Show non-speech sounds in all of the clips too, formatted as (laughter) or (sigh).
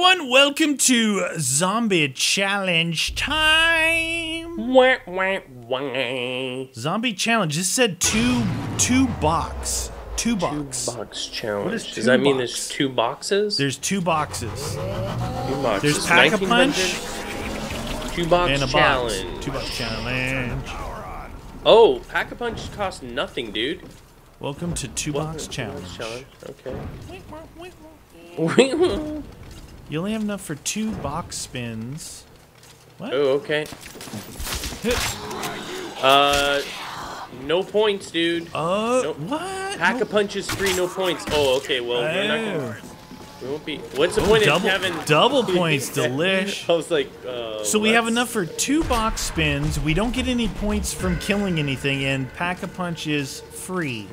everyone. Welcome to Zombie Challenge time. Wah, wah, wah. Zombie Challenge. This said two two box. Two box. Two Box challenge. Does that mean there's two boxes? There's two boxes two boxes. there's Pack-a-Punch Two box and a challenge. box. Two box challenge. Oh, pack a punch costs nothing, dude. Welcome to two Welcome box to challenge. challenge. Okay. (laughs) You only have enough for two box spins. What? oh, okay. Uh, no points, dude. Uh, Nope. what? Pack a punch is free, no points. Oh, okay. Well, we're not Oh. We won't be. What's the Oh, point double- of having double (laughs) points, delish. I was like, uh, So we have enough for two box spins. We don't get any points from killing anything, and pack a punch is free.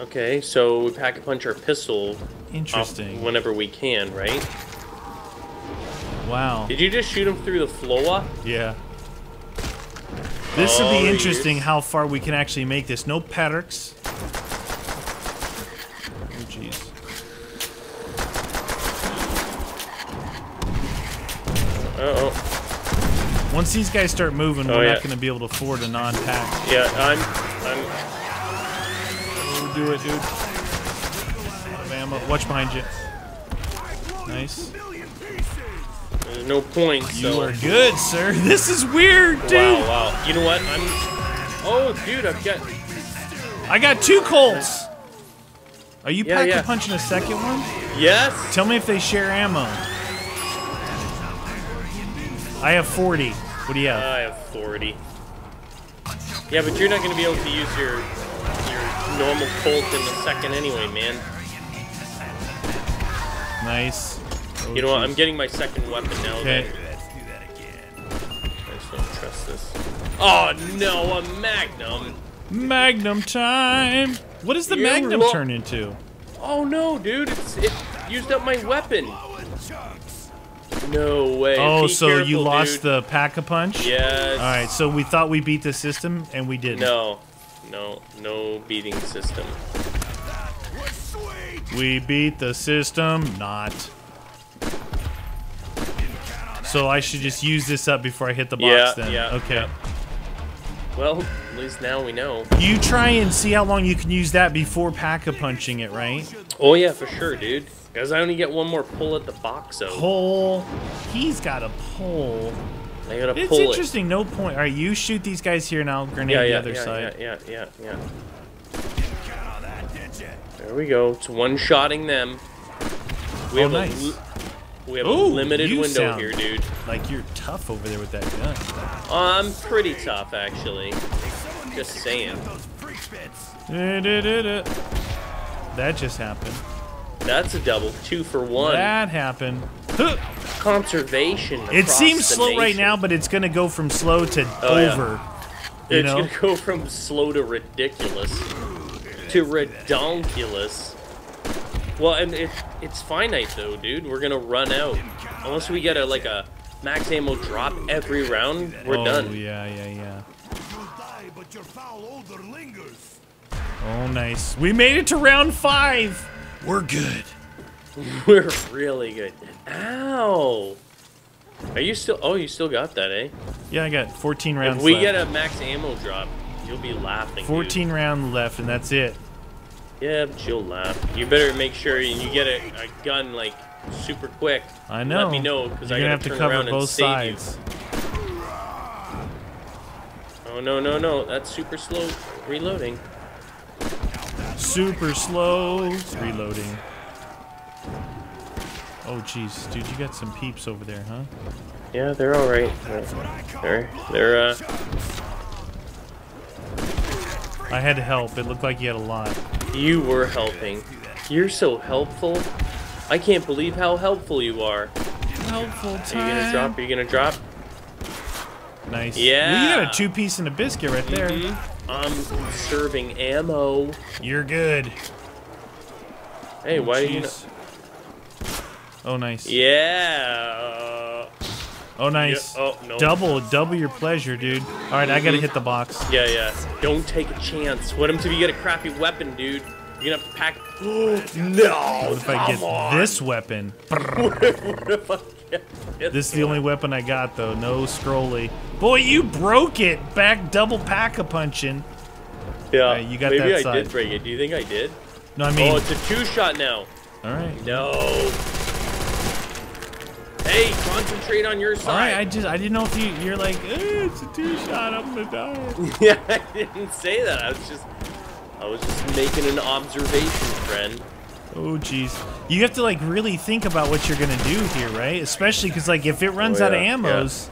Okay, so we pack a punch our pistol Interesting. whenever we can, right? Wow. Did you just shoot him through the floor? Yeah. This would Oh, be interesting yes. how far we can actually make this. No paddocks. Oh, jeez. Uh oh. Once these guys start moving, Oh, we're yeah. not going to be able to afford a non-pack. Yeah, I'm. I'm. Oh, do it, dude. Bam, watch behind you. Nice. There's no point. You so. are good, sir. (laughs) This is weird, dude. Wow, wow. You know what? I'm. Oh, dude, I've got. I got two Colts. Are you Yeah, pack yeah. a punching a second one? Yes. Tell me if they share ammo. I have 40. What do you have? I have 40. Yeah, but you're not going to be able to use your your normal Colt in a second anyway, man. nice. Oh, You know what? I'm getting my second weapon now. Okay. I just don't trust this. Oh no, a Magnum. Magnum time. What does the You Magnum turn into? Oh no, dude! It's it used up my weapon. No way. Oh, Be so careful, you lost dude. the pack a punch? Yes. All right, so we thought we beat the system and we didn't. No, no, no beating system. We beat the system, not. So I should just use this up before I hit the box Yeah, then. yeah, Okay. yeah. Well, at least now we know. You try and see how long you can use that before pack a punching it, right? Oh yeah, for sure, dude. Because I only get one more pull at the box out. Pull. He's got a pull. I gotta It's pull It's interesting. No point. All right, you shoot these guys here and I'll grenade Yeah, the other yeah, side. yeah, yeah, yeah, yeah. There we go. It's one-shotting them. We Oh, have nice. a we have Ooh, a limited window here, dude. Like you're tough over there with that gun. I'm pretty tough, actually. Just saying. Da-da-da-da. That just happened. That's a double. Two for one. That happened. Conservation. It seems slow right now, but it's gonna go from slow to Oh, over. You It's gonna go from slow to ridiculous to redonkulous. Well, and it, it's finite though, dude. We're gonna run out unless we get a like a max ammo drop every round. We're oh, done. yeah, yeah, yeah. but your foul odor lingers. Oh, nice. We made it to round five. We're good. (laughs) We're really good. Ow! Are you still? Oh, you still got that, eh? Yeah, I got 14 rounds If we left. get a max ammo drop, you'll be laughing. dude. 14 round left, and that's it. Yeah, but you'll laugh. You better make sure you get a, a gun like super quick. I know. Let me know because You're I gonna gotta have to cover both save you. sides. Oh no no no! That's super slow reloading. Super slow reloading. Oh, jeez, dude, you got some peeps over there, huh? Yeah, they're all right. They're they're uh. I had to help. It looked like you had a lot. You were helping. You're so helpful. I can't believe how helpful you are. Helpful Are you gonna drop? Are you gonna drop? Nice. Yeah. Well, you got a two piece and a biscuit right there. Mhm. I'm serving ammo. You're good. Hey, why are you? Oh, nice. Yeah. Oh, nice. Yeah, oh, no. Double, double your pleasure, dude. All right, I gotta mm-hmm. hit the box. Yeah, yeah. Don't take a chance. What happens if you get a crappy weapon, dude? You're gonna have to pack. (gasps) no, What If I get on. this weapon, (laughs) What if I get this is the only weapon I got though. No scrolly. Boy, you broke it. Back double pack a punching. Yeah, Alright, you got maybe that I side. did break it. Do you think I did? No, I mean, oh, it's a two shot now. all right. No. Hey, concentrate on your side. All right, I just I didn't know if you you're like eh, it's a two shot. I'm gonna die. (laughs) yeah, I didn't say that. I was just, I was just making an observation, friend. Oh jeez. You have to like really think about what you're gonna do here, right? Especially because like if it runs Oh, out of yeah, ammos,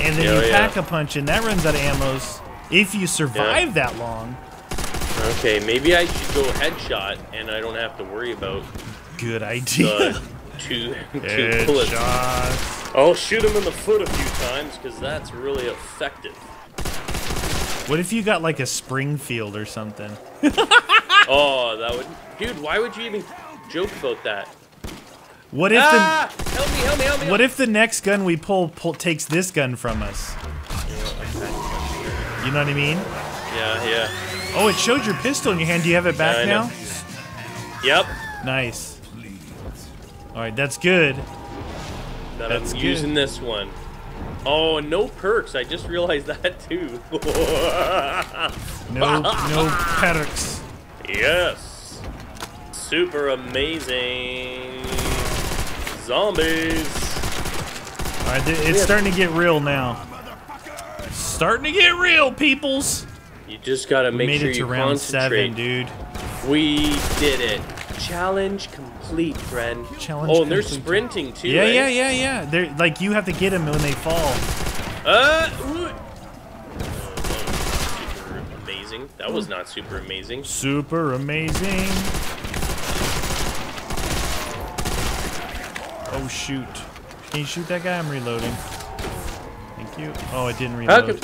and then Yeah, you yeah. pack a punch and that runs out of ammos. If you survive that long, Okay, maybe I should go headshot, and I don't have to worry about good idea. The (laughs) two, two bullets. Headshot. I'll shoot him in the foot a few times because that's really effective. What if you got like a Springfield or something? (laughs) Oh, that would, dude. Why would you even joke about that? What if ah! Help me! Help me! Help me! the what if the next gun we pull, pull takes this gun from us? You know what I mean? Yeah, yeah. Oh, it showed your pistol in your hand. Do you have it back know. now? Yep. Nice. All right, that's good. That That's I'm good. using this one. Oh, no perks. I just realized (laughs) that too. No, no perks. yes. Super amazing. Zombies. All right, it's starting to get real now. Starting to get real, peoples. You just gotta We make made sure it to round seven, dude. We did it. Challenge complete, friend. Challenge Oh, and they're complete. sprinting too. Yeah, eh? yeah, yeah, yeah. They're like you have to get them when they fall. Uh, ooh. super amazing. That was not super amazing. Super amazing. Oh shoot! Can you shoot that guy? I'm reloading. Thank you. Oh, it didn't reload.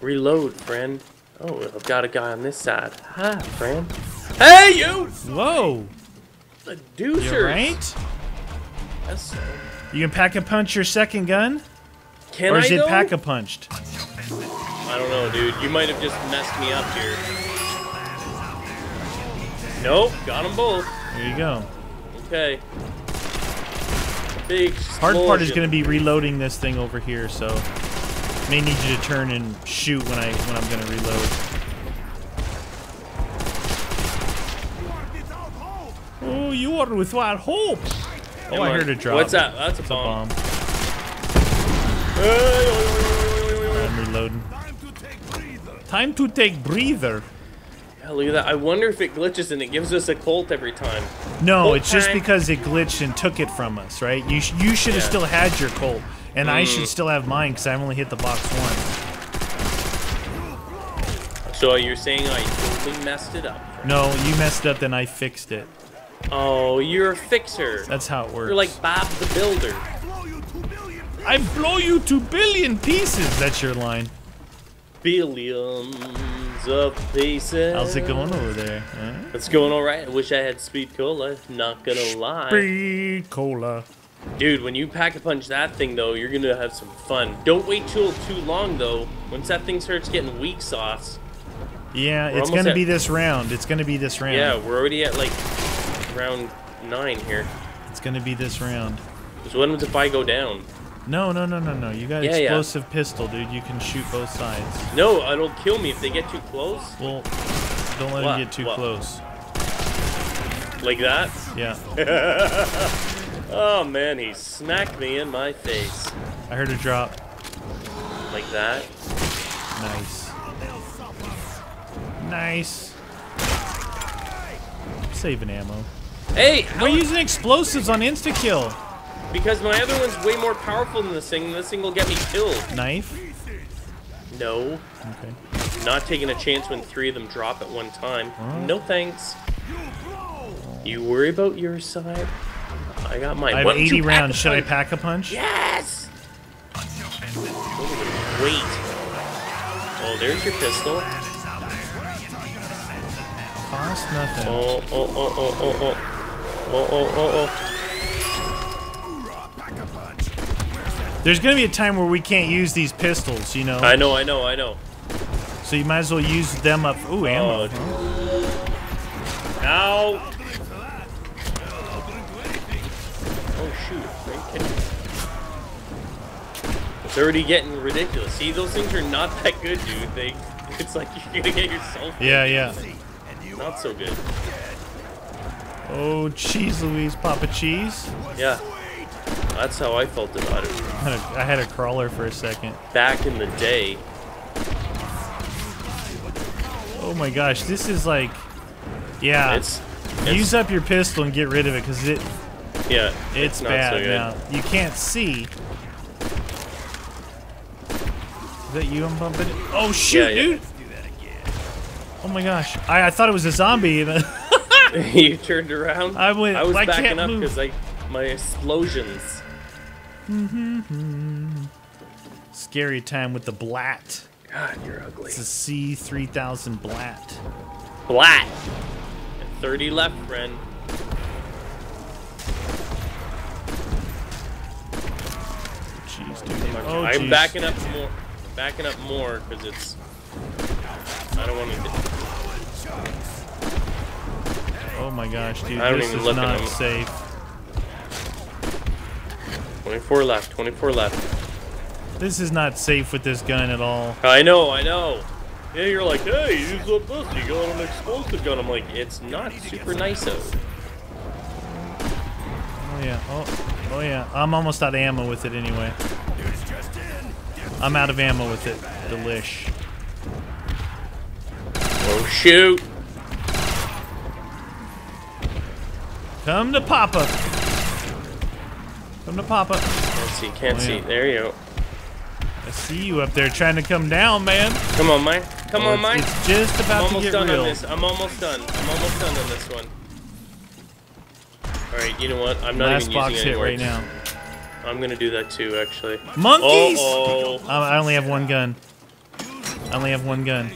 Reload, friend. Oh, I've got a guy on this side. Hi, friend. Hey, you! Whoa! The You right? Yes. You can pack a punch your second gun, Can or I is it though? pack a punched? I don't know, dude. You might have just messed me up here. Nope, got them both. There you go. Okay. Big Hard part is going to be reloading this thing over here, so may need you to turn and shoot when I when I'm going to reload. You are without hope. Oh, Come I heard a drop. What's that? That's a It's a bomb. bomb. Hey, I'm reloading. Time to take breather. Time to take breather. Yeah, look at that. I wonder if it glitches and it gives us a Colt every time. No, Colt it's just because it glitched and took it from us, right? You sh you should have Yeah. still had your Colt, and I Mm. should still have mine because I only hit the box once. So you're saying I totally messed it up? No, you messed up, then I fixed it. Oh, you're a fixer. That's how it works. You're like Bob the Builder. Blow you two billion. I blow you to billion pieces. That's your line. Billions of pieces. How's it going over there? Huh? It's going all right. I wish I had speed cola. Not gonna lie, Speed cola. dude. When you pack a punch that thing though, you're gonna have some fun. Don't wait till too long though. Once that thing starts getting weak sauce, Yeah, it's gonna at- be this round. It's gonna be this round. yeah, we're already at like round nine here. It's gonna be this round. So when happens if I go down? No, no, no, no, no. You got Yeah, yeah. explosive pistol, dude. You can shoot both sides. No, it'll kill me if they get too close. Well, don't let What? him get too What? close. Like that. Yeah, (laughs) Oh man, he smacked me in my face. I heard a drop. Like that. Nice. Nice. Saving ammo. Hey, We're using explosives on insta kill. because my other one's way more powerful than this thing. and This thing will get me killed. Knife. No, Okay. not taking a chance when three of them drop at one time. No thanks. You worry about your side. I got mine. I have Why 80 rounds. Should I pack a punch? Yes. Wait. Oh, there's your pistol. Cost nothing. Oh, oh, oh, oh, oh, oh. Oh, oh, oh, oh. There's gonna be a time where we can't use these pistols, you know. I know, I know, I know. So you might as well use them up. Ooh, ammo. Oh, Ow! Oh shoot! Are you kidding me? It's already getting ridiculous. See, those things are not that good, dude. They, (laughs) it's like you're gonna get yourself Yeah, yeah. not so good. Oh, cheese Louise, Papa Cheese. Yeah, that's how I felt about it I had, a, I had a crawler for a second. back in the day. Oh my gosh, this is like, yeah. It's, it's Use up your pistol and get rid of it because it yeah, it's, not bad so now. You can't see. Is that you I'm bumping? it? Oh shoot, Yeah, yeah. dude! Oh my gosh, I, I thought it was a zombie. (laughs) (laughs) you turned around. I went- I was I backing up because I my explosions. Mm-hmm. Scary time with the blat. God, you're ugly. It's a C three thousand blat. Blat. And 30 left, friend. Jeez, dude. Oh, I'm jeez. backing up more. Backing up more because it's. I don't want to. Oh my gosh, dude. I This is not safe. 24 left. 24 left. This is not safe with this gun at all. I know. I know. Yeah, you're like, hey, use up this. You got an explosive gun. I'm like, it's not super nice out. Oh yeah. Oh, oh yeah. I'm almost out of ammo with it anyway. I'm out of ammo with it. Delish. Oh shoot! Come to Papa. Come to Papa. Can't see. Can't Oh, see. yeah. There you go. I see you up there trying to come down, man. Come on, mine. Come Oh, on, mine. It's just I'm about to almost get done real. on this. I'm almost done. I'm almost done on this one. All right. You know what? I'm not Last even box using hit right now. I'm gonna do that too, actually. Monkeys! Oh, Um, I only have one gun. I only have one gun.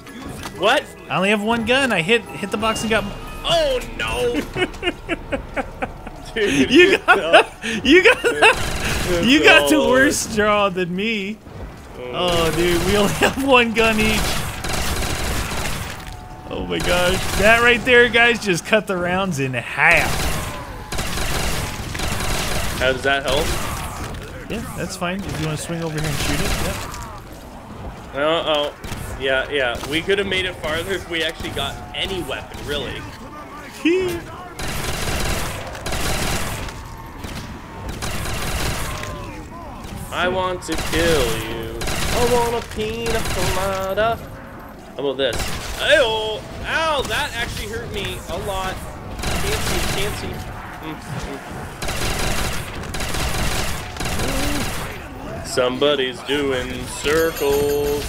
what? I only have one gun. I hit hit the box and got. Oh no! (laughs) Dude, You got you got (laughs) you got (laughs) the No. worse draw than me. Oh. oh, dude, we only have one gun each. Oh my gosh, that right there, guys, just cut the rounds in half. How does that help? Yeah, that's fine. If you want to swing over here and shoot it, yep. Oh, oh. Yeah, yeah. We could have made it farther if we actually got any weapon, really. I want to kill you. I want a pina colada. How about this? Ayo! Ow! That actually hurt me a lot. Can't see, can't see. Mm. Somebody's doing circles.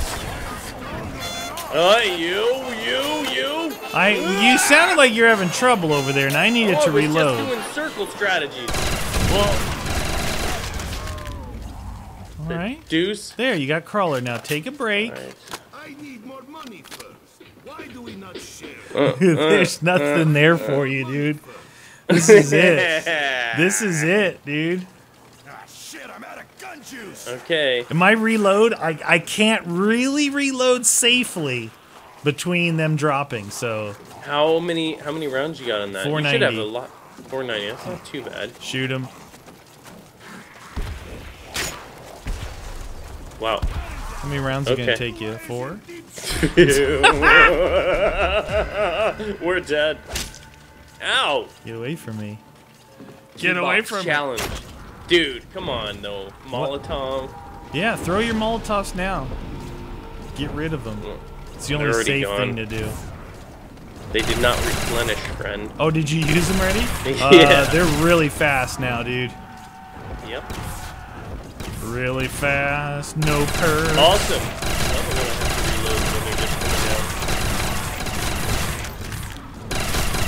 Hey, you, you, you. I you sounded like you're having trouble over there, and I needed oh, to we're just reload. doing circle strategies. Well, all right. Deuce. There, you got crawler. Now take a break. Alright. I need more money first. Why do we not share? Uh, (laughs) uh, There's uh, nothing there for you, dude. (laughs) This is it. This is it, dude. ah, shit, I'm out of gun juice. Okay. My reload, I, I can't really reload safely between them dropping, so How many how many rounds you got on that? You should have 490. a lot. 490. That's not too bad. shoot them. Wow. How many rounds are gonna take you? Four? (laughs) We're dead. Ow! Get away from me. Two Get away box from me. challenge. Dude, come on, though. Molotov. Yeah, throw your Molotovs now. Get rid of them. It's the only safe gone. thing to do. They did not replenish, friend. Oh, did you use them already? (laughs) Yeah. Uh, they're really fast now, dude. Yep. Really fast. No curve. Awesome. Love I have to reload when they're just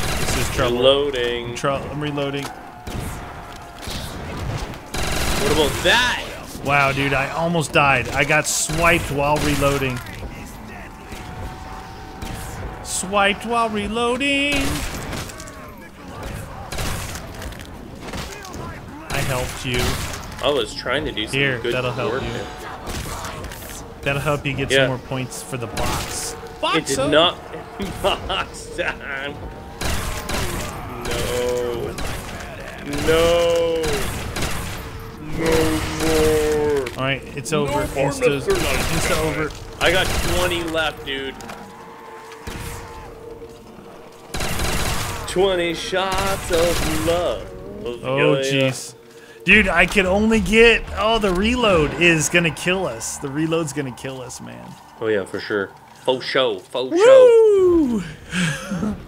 coming This is trouble. Reloading. I'm reloading. What about that? Wow, dude, I almost died. I got swiped while reloading. Swiped while reloading. I helped you. I was trying to do some Here, good that'll help work. you. there. That'll help you get Yeah. some more points for the box. It Box did up. not (laughs) box time. No. No No more. All right, it's over. more, Insta, Insta over. I got 20 left, dude. 20 shots of love. Oh jeez. Dude, I can only get. Oh, the reload is gonna kill us. The reload's gonna kill us, man. Oh yeah, for sure. Faux show, faux show.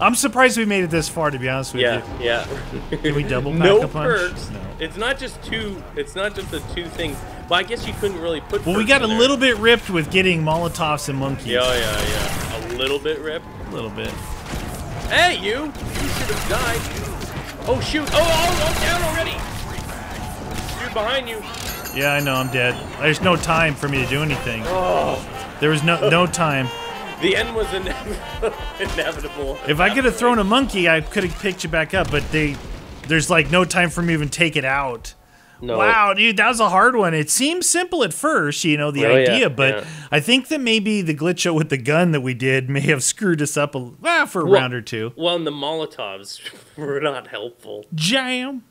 (laughs) I'm surprised we made it this far, to be honest with Yeah, you. yeah. yeah. Can we double (laughs) pack no a punch? perks. No. It's not just two. It's not just the two things. Well, I guess you couldn't really put. Well, we got a there. little bit ripped with getting Molotovs and monkeys. Yeah, yeah, yeah. A little bit ripped? A little bit. Hey, you! You should have died. Oh shoot! Oh, oh, I'm down already. Dude, behind you. Yeah, I know. I'm dead. There's no time for me to do anything. Oh, There was no no time. the end was inevitable. (laughs) inevitable. If I could have thrown a monkey, I could have picked you back up. But they, there's like no time for me to even take it out. No. Wow, dude, that was a hard one. It seems simple at first, you know, the Oh, yeah, idea, but yeah. I think that maybe the glitch out with the gun that we did may have screwed us up a, well, for a Well- round or two. Well, and the Molotovs (laughs) were not helpful. Jam.